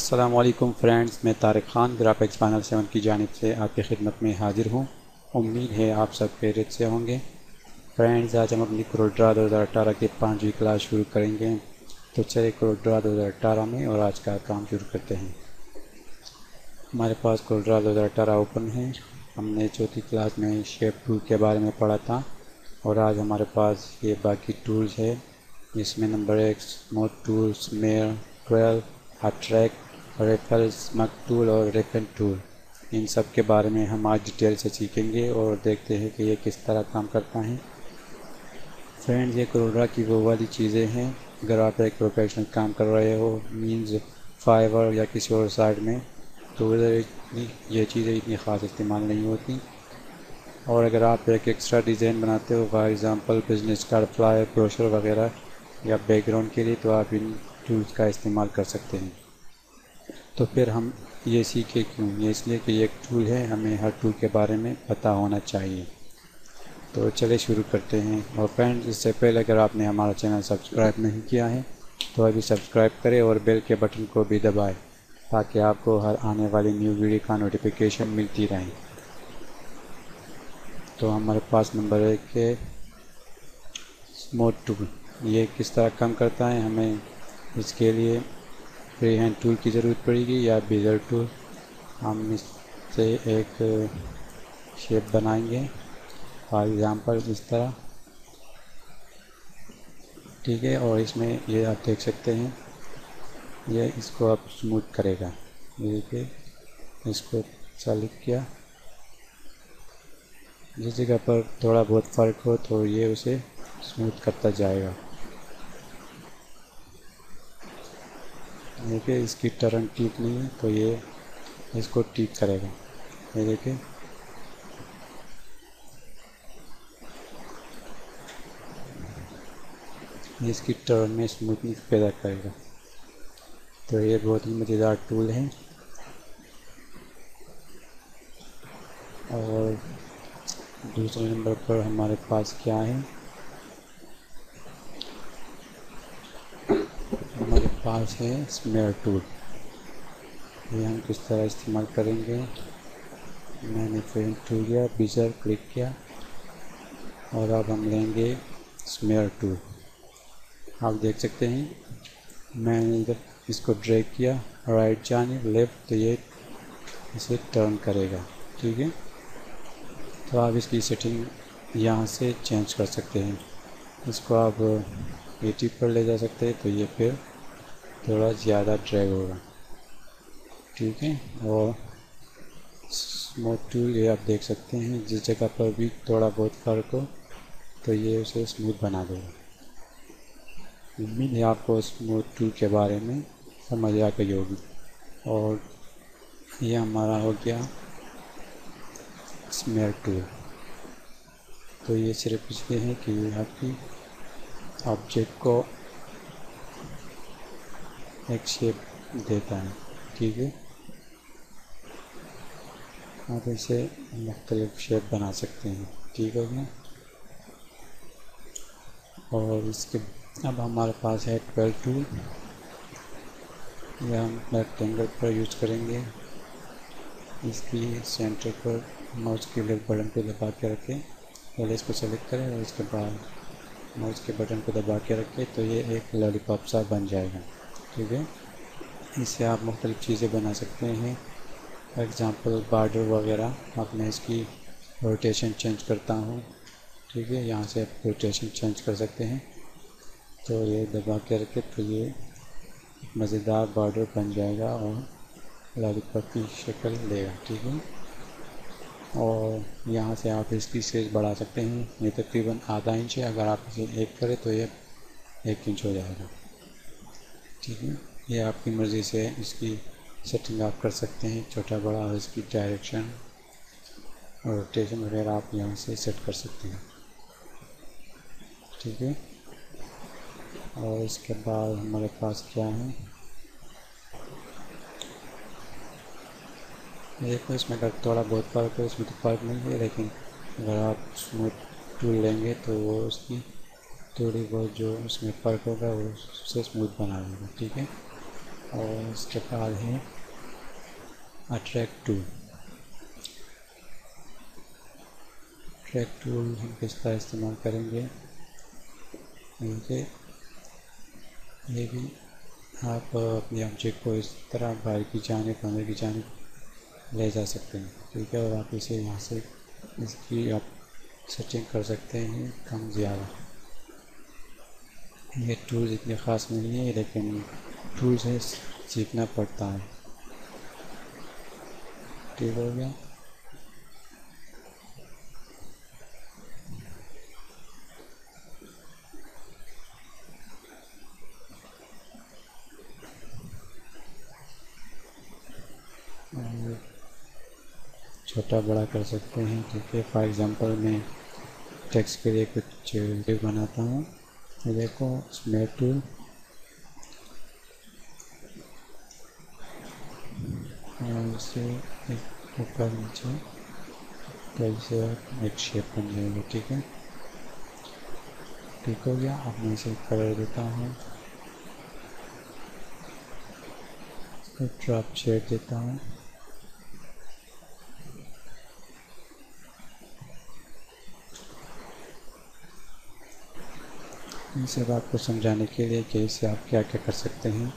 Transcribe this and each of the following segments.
असलकुम फ्रेंड्स मैं Tariq Khan graphics panel seven की जानब से आपकी खिदमत में हाजिर हूँ। उम्मीद है आप सब फेरत से होंगे। फ्रेंड्स आज हम अपनी क्रोड्रा दो हज़ार अठारह की पाँचवीं क्लास शुरू करेंगे। तो चलिए क्रोड्रा दो हज़ार अठारह में और आज का काम शुरू करते हैं। हमारे पास क्रोड्रा दो हज़ार अठारह ओपन है। हमने चौथी क्लास में शेप टूल के बारे में पढ़ा था और आज हमारे पास ये बाकी टूल्स है। इसमें नंबर एक smooth tools smear twirl attract repel smudge tool और रेफन टूल इन सब के बारे में हम आज डिटेल से सीखेंगे और देखते हैं कि ये किस तरह काम करता है। फ्रेंड ये करोड़ा की वो वाली चीज़ें हैं। अगर आप एक प्रोफेशनल काम कर रहे हो मींस फाइबर या किसी और साइड में तो इतनी, ये चीज़ें इतनी ख़ास इस्तेमाल नहीं होती। और अगर आप एक एक्स्ट्रा डिज़ाइन बनाते हो for example business card flyer brochure वगैरह या बैकग्राउंड के लिए तो आप इन टूल्स का इस्तेमाल कर सकते हैं। तो फिर हम ये सीखे क्यों? ये इसलिए कि एक टूल है, हमें हर टूल के बारे में पता होना चाहिए। तो चले शुरू करते हैं। और फ्रेंड्स इससे पहले अगर आपने हमारा चैनल सब्सक्राइब नहीं किया है तो अभी सब्सक्राइब करें और बेल के बटन को भी दबाएँ, ताकि आपको हर आने वाली न्यू वीडियो का नोटिफिकेशन मिलती रहे। तो हमारे पास नंबर एक है स्मोट टूल ये किस तरह काम करता है? हमें इसके लिए फ्री हैंड टूल की ज़रूरत पड़ेगी या बेजर टूल हम इससे एक शेप बनाएँगे। फॉर एग्ज़ाम्पल इस तरह। ठीक है, और इसमें ये आप देख सकते हैं। ये इसको आप स्मूथ करेगा। देखिए, इसको सेलेक्ट किया। जिस जगह पर थोड़ा बहुत फ़र्क हो तो ये उसे स्मूथ करता जाएगा। देखिए, इसकी टर्न ठीक नहीं है तो ये इसको ठीक करेगा। ये देखिए। इसकी टर्न में स्मूथनेस पैदा करेगा। तो ये बहुत ही मज़ेदार टूल है। और दूसरे नंबर पर हमारे पास क्या है? पास है स्मेयर टूल ये हम किस तरह इस्तेमाल करेंगे? मैंने फ्रेम टूल किया बीजर क्लिक किया और अब हम लेंगे स्मेयर टूल आप देख सकते हैं, मैंने इधर इसको ड्रैग किया राइट जाने लेफ़्ट तो ये इसे टर्न करेगा, ठीक है? तो आप इसकी सेटिंग यहाँ से चेंज कर सकते हैं। इसको आप एटी पर ले जा सकते हैं तो ये फिर थोड़ा ज़्यादा ड्रैग होगा। ठीक है? और स्मूथ टूल ये आप देख सकते हैं, जिस जगह पर भी थोड़ा बहुत फ़र्क हो तो ये उसे स्मूथ बना देगा। उम्मीद है आपको स्मूथ टूल के बारे में समझ आ गई होगी। और ये हमारा हो गया स्मेयर टूल तो ये सिर्फ़ इसलिए है कि आपकी ऑब्जेक्ट को एक शेप देता है, ठीक है? आप इसे मुख्तलिफ़ शेप बना सकते हैं, ठीक हो गया और इसके, अब हमारे पास है ट्वेल्व टूल यह हम रेक्टेंगल पर यूज़ करेंगे। इसकी सेंटर पर माउस के लेफ़्ट बटन को दबा के रखें। पहले इसको सेलेक्ट करें और इसके बाद माउस के बटन को दबा के रखें तो ये एक लॉलीपॉप सा बन जाएगा। ठीक है? इससे आप मुख्तलिफ़ चीज़ें बना सकते हैं। फॉर एग्ज़ाम्पल बार्डर वगैरह अब मैं इसकी रोटेशन चेंज करता हूँ। ठीक है? यहाँ से आप रोटेशन चेंज कर सकते हैं। तो ये दबा के रखे तो ये मज़ेदार बार्डर बन जाएगा और लॉलीपॉप की शक्ल लेगा ठीक है? और यहाँ से आप इसकी सेज बढ़ा सकते हैं। ये तकरीबन आधा इंच है। अगर आप इसे एक करें तो ये एक इंच हो जाएगा। ठीक है, ये आपकी मर्ज़ी से इसकी सेटिंग आप कर सकते हैं, छोटा बड़ा और इसकी डायरेक्शन और रोटेशन वगैरह आप यहाँ से सेट कर सकते हैं। ठीक है? और इसके बाद हमारे पास क्या है? देखो इसमें अगर थोड़ा बहुत फ़र्क है, इसमें तो फ़र्क नहीं है, लेकिन अगर आप स्मूथ टूल लेंगे तो वो उसकी थोड़ी बहुत जो उसमें फ़र्क होगा, वो उससे स्मूथ बना देगा, ठीक है? और इसके बाद है अट्रैक्ट टूल ट्रैक टूल हम किस तरह इस्तेमाल करेंगे? देखिए, ये भी आप अपने ऑब्जेक्ट को इस तरह बाहर की जानब अंदर की जानब ले जा सकते हैं, ठीक है? और आप इसे यहाँ से इसकी आप सेटिंग कर सकते हैं कम ज़्यादा। ये टूल्स इतने ख़ास नहीं है लेकिन टूल्स है, सीखना पड़ता है। ठीक हो गया। छोटा बड़ा कर सकते हैं, ठीक है। फॉर एग्ज़ाम्पल मैं टेक्स्ट के लिए कुछ बनाता हूँ। देखो और इसे ऊपर नीचे कैसे एक शेप बन जाएगी, ठीक है? ठीक हो गया, अब मैं इसे कलर देता हूँ। ड्रॉप शेड देता हूँ। इन सब आपको समझाने के लिए कि इसे आप क्या क्या कर सकते हैं।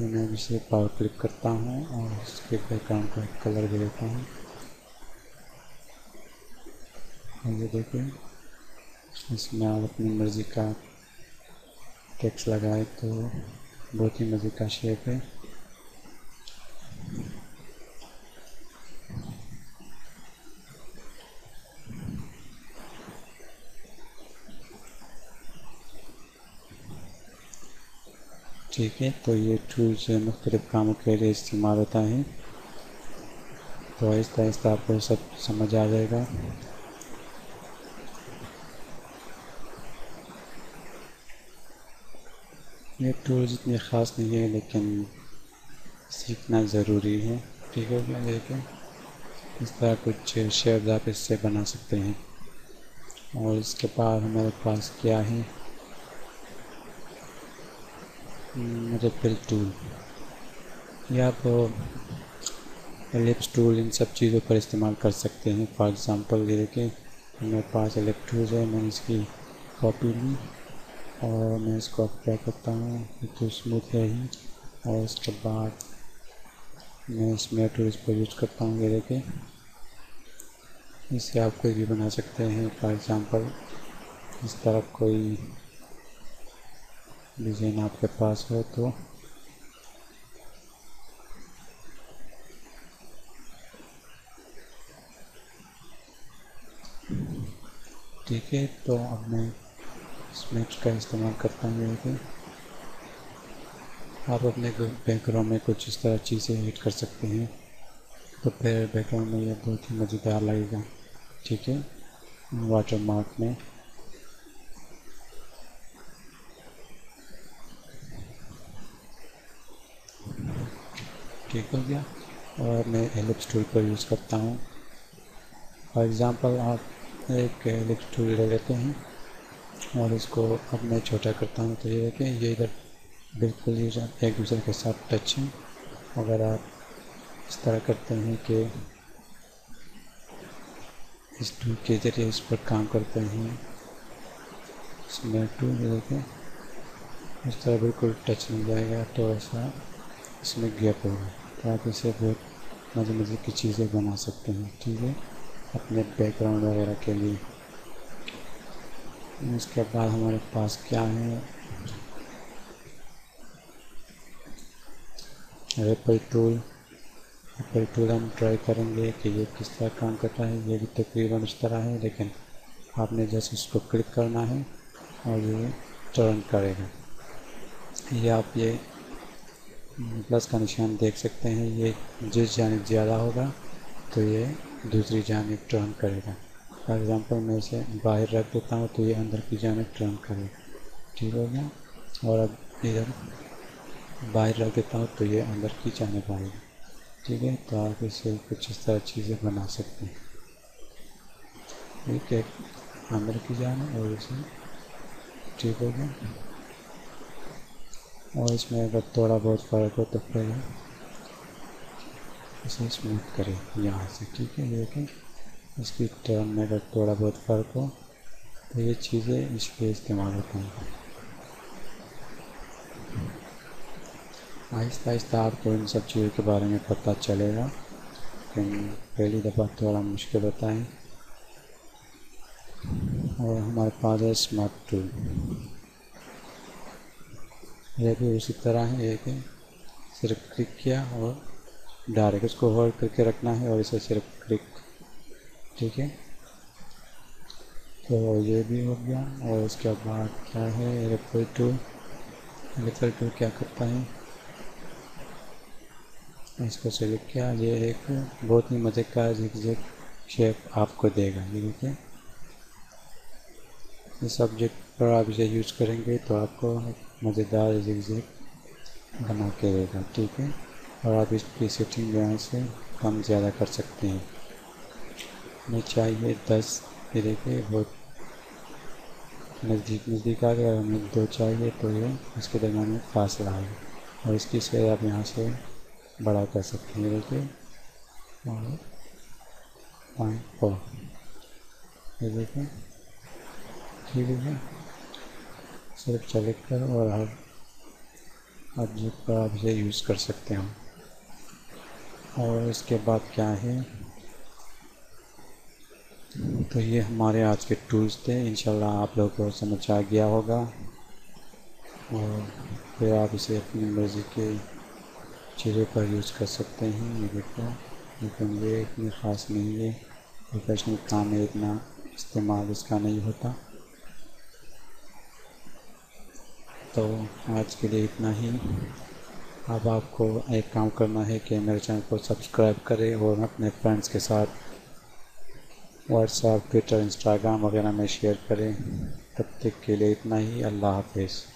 मैं इसे पावर क्लिक करता हूँ और इसके बैकग्राउंड को एक कलर दे देता हूँ। ये देखिए, इसमें आप अपनी मर्ज़ी का टेक्स्ट लगाए तो बहुत ही मज़े का शेप है। ठीक है तो ये टूल्स मुख्तलिफ़ कामों के लिए इस्तेमाल होता है। तो आहिस्ता आहिस्ता आपको सब समझ आ जाएगा। ये टूल्स इतने ख़ास नहीं है, लेकिन सीखना ज़रूरी है। ठीक है क्या देखिए इस तरह कुछ शेप्स आप इससे बना सकते हैं। और इसके बाद हमारे पास क्या है? रिपल टूल या आप एलिप्स टूल इन सब चीज़ों पर इस्तेमाल कर सकते हैं। फॉर एग्ज़ाम्पल ये देखें मेरे पास एलिप्स टूल्स है, मैंने इसकी कॉपी ली और मैं इसको अप्लाई करता हूँ तो स्मूथ है ही। और उसके बाद मैं इसमें टूल्स पर यूज़ करता हूँ, ये देखें इससे आप कोई भी बना सकते हैं। फॉर एग्ज़ाम्पल इस तरह कोई डिज़ाइन आपके पास है तो। ठीक है तो अब मैं स्मेट का इस्तेमाल करता हूँ कि आप अपने बैकग्राउंड में कुछ इस तरह चीज़ें ऐड कर सकते हैं। तो फिर बैकग्राउंड में यह बहुत ही मज़ेदार लगेगा, ठीक है? वाटर मार्क में। ठीक हो गया। और मैं एलिप्स टूल को यूज़ करता हूँ। फॉर एग्ज़ाम्पल आप एक एलिप्स टूल ले लेते हैं और इसको अब मैं छोटा करता हूँ तो ये देखें, ये इधर बिल्कुल ही एक दूसरे के साथ टच हैं। अगर आप इस तरह करते हैं कि इस टूल के ज़रिए इस पर काम करते हैं, इसमें टूल देखें, इस तरह बिल्कुल टच नहीं जाएगा तो ऐसा इसमें गैप होगा। आप इसे मज़े मज़े की चीज़ें बना सकते हैं, ठीक है? अपने बैकग्राउंड वगैरह के लिए। उसके बाद हमारे पास क्या है? एप्पल टूल एप्पल टूल हम ट्राई करेंगे कि ये किस तरह काम करता है, ये भी तकरीबन इस तरह है, लेकिन आपने जैसे इसको क्लिक करना है और ये टर्न करेगा। ये आप ये प्लस का निशान देख सकते हैं, ये जिस जानब ज़्यादा होगा तो ये दूसरी जानब टर्न करेगा। फॉर एग्ज़ाम्पल मैं इसे बाहर रख देता हूँ तो ये अंदर की जानब टर्न करेगा। ठीक हो गया? और अब इधर बाहर रख देता हूँ तो ये अंदर की जानब आएगा। ठीक है? तो आप इसे कुछ इस तरह चीज़ें बना सकते हैं। ठीक है अंदर की जानब और इसे ठीक हो गया? और इसमें अगर थोड़ा बहुत फ़र्क हो तो फिर इसे स्मूथ करें यहाँ से, ठीक है? लेकिन इसकी टर्न में अगर थोड़ा बहुत फ़र्क हो तो ये चीज़ें इस पर इस्तेमाल होती हैं। आहिस्ता आहिस्ता आपको इन सब चीज़ों के बारे में पता चलेगा। लेकिन पहली दफ़ा थोड़ा मुश्किल होता है। और हमारे पास है स्मार्ट टूल यह भी उसी तरह है एक सिर्फ़ क्लिक किया और डायरेक्ट उसको होल्ड करके रखना है और इसे सिर्फ़ क्लिक ठीक है? तो ये भी हो गया और उसके बाद क्या है? रेफर टू रेफर टू क्या करता है? इसको सेलेक्ट किया। ये एक बहुत ही मज़े का जिक शेप आपको देगा, ठीक है? इस सब्जेक्ट पर आप इसे यूज़ करेंगे तो आपको मज़ेदार जिक बना के देगा, ठीक है? और आप इसकी सेटिंग यहाँ से कम ज़्यादा कर सकते हैं। हमें चाहिए दस, ये देखिए, बहुत नज़दीक नज़दीक आ गया, हमें दो चाहिए तो ये इसके दरमियान में फासला है। और इसकी से आप यहाँ से बड़ा कर सकते हैं देखिए। और पॉइंट फोर ये देखिए। ठीक है? सिर्फ़ सेलेक्ट कर और हर ऑब्जेक्ट पर आप इसे यूज़ कर सकते हो। और इसके बाद क्या है? तो ये हमारे आज के टूल्स थे। इंशाल्लाह आप लोगों को समझ आ गया होगा। और फिर आप इसे अपनी मर्ज़ी के चीज़ों पर यूज़ कर सकते हैं। ये देखो लेकिन ये इतनी ख़ास नहीं है। प्रोफेशनल काम में इतना इस्तेमाल इसका नहीं होता। तो आज के लिए इतना ही। अब आपको एक काम करना है कि मेरे चैनल को सब्सक्राइब करें और अपने फ्रेंड्स के साथ व्हाट्सएप ट्विटर इंस्टाग्राम वगैरह में शेयर करें। तब तक के लिए इतना ही। अल्लाह हाफिज़।